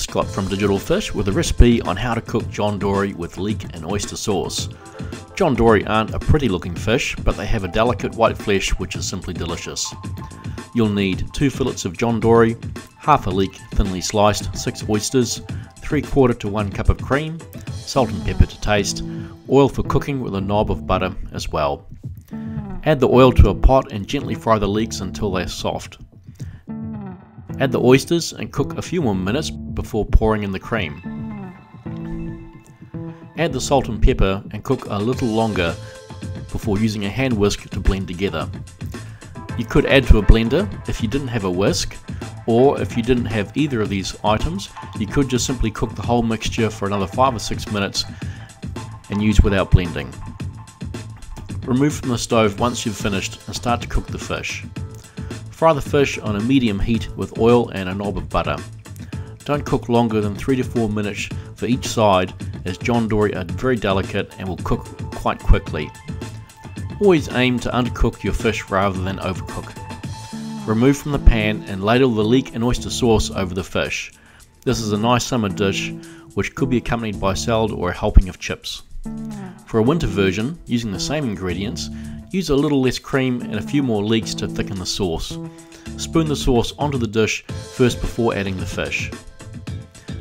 Scott from Digital Fish with a recipe on how to cook John Dory with leek and oyster sauce. John Dory aren't a pretty looking fish, but they have a delicate white flesh which is simply delicious. You'll need 2 fillets of John Dory, half a leek thinly sliced, 6 oysters, 3 quarter to 1 cup of cream, salt and pepper to taste, oil for cooking with a knob of butter as well. Add the oil to a pot and gently fry the leeks until they're soft. Add the oysters and cook a few more minutes before pouring in the cream. Add the salt and pepper and cook a little longer before using a hand whisk to blend together. You could add to a blender if you didn't have a whisk, or if you didn't have either of these items, you could just simply cook the whole mixture for another 5 or 6 minutes and use without blending. Remove from the stove once you've finished and start to cook the fish. Fry the fish on a medium heat with oil and a knob of butter. Don't cook longer than 3 to 4 minutes for each side as John Dory are very delicate and will cook quite quickly. Always aim to undercook your fish rather than overcook. Remove from the pan and ladle the leek and oyster sauce over the fish. This is a nice summer dish which could be accompanied by salad or a helping of chips. For a winter version, using the same ingredients, Use a little less cream and a few more leeks to thicken the sauce. Spoon the sauce onto the dish first before adding the fish.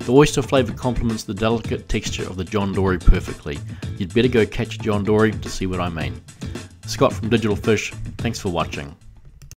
The oyster flavour complements the delicate texture of the John Dory perfectly. You'd better go catch John Dory to see what I mean. Scott from Digital Fish, thanks for watching.